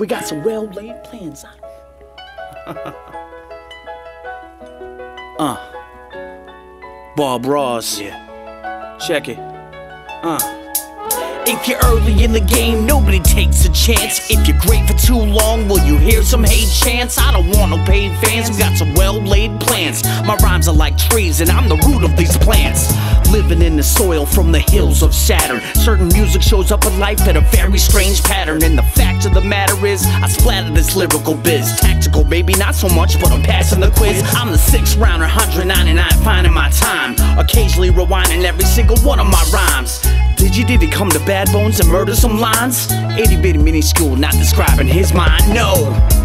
We got some well laid plans on uh. Bawb Raws. Yeah. Check it. Uh. If you're early in the game, nobody takes a chance. If you're great for too long, will you hear some hate chants? I don't want no paid fans, we got some well laid plans. My rhymes are like trees, and I'm the root of these plants. Living in the soil from the hills of Saturn. Certain music shows up in life in a very strange pattern. And the fact of the matter is, I splattered this lyrical biz. Tactical, maybe not so much, but I'm passing the quiz. I'm the sixth rounder, 199, finding my time. Occasionally rewinding every single one of my rhymes. Did you, did he come to Bad Bones and murder some lines? Itty bitty mini school, not describing his mind, no.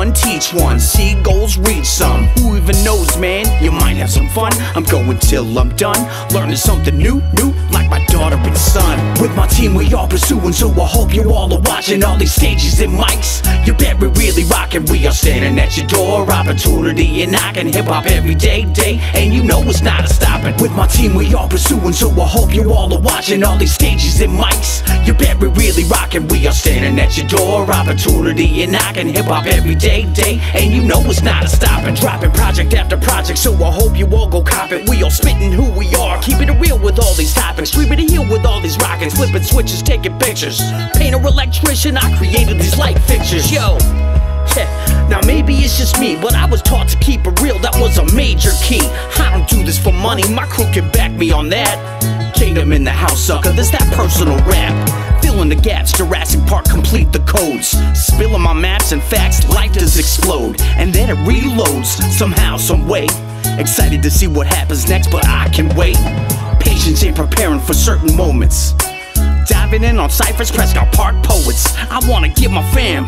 One teach one, see goals reach some. Who even knows, man? You might have some fun. I'm going till I'm done, learning something new, new, like my daughter and son. With my team, we are pursuing, so I hope you all are watching all these stages and mics. You bet we really rockin', we are standing at your door. Opportunity and knocking hip hop every day, day, and you know it's not a stopping. With my team, we are pursuing, so I hope you all are watching all these stages and mics. You bet we really rockin', we are standing at your door. Opportunity and knocking hip hop every day, day, and you know it's not a stopping. Dropping project after project, so I hope you all go cop it. We all spitting who we are, keeping it real with all these topics. Streaming the hill with all these rockets, flipping switches, taking pictures. Painter, electrician, I created these light fixtures. Yo. Now maybe it's just me, but I was taught to keep it real, that was a major key. I don't do this for money, my crew can back me on that. Kingdom in the house, sucker, there's that personal rap. Filling the gaps, Jurassic Park complete the codes. Spilling my maps and facts, life does explode. And then it reloads, somehow, some way. Excited to see what happens next, but I can wait. Patience ain't preparing for certain moments. Diving in on ciphers, Prescott Park poets. I wanna give my fam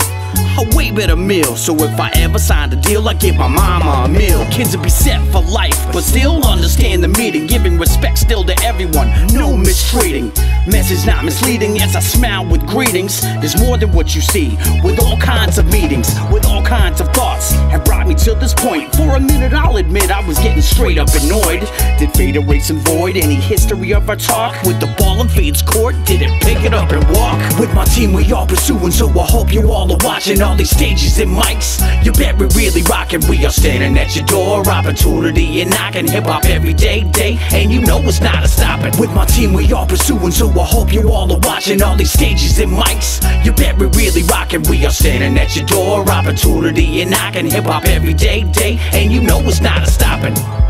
a way better meal. So if I ever signed a deal, I give my mama a meal. Kids will be set for life, but still understand the meaning. Giving respect still to everyone, no mistreating. Message not misleading, As I smile with greetings. There's more than what you see, with all kinds of meetings, with all kinds of thoughts. Have me to this point. For a minute, I'll admit I was getting straight up annoyed. Did fade erase and void any history of our talk? With the ball in Fade's court, did it pick it up and walk? With my team, we all pursuing, so I hope you all are watching all these stages and mics. You bet we really rockin', we are standing at your door. Opportunity and knocking hip hop every day, day, and you know it's not a stopping. With my team, we all pursuing, so I hope you all are watching all these stages and mics. You bet we really rockin', we are standing at your door. Opportunity and knocking hip hop every day, day, and you know it's not a stopping.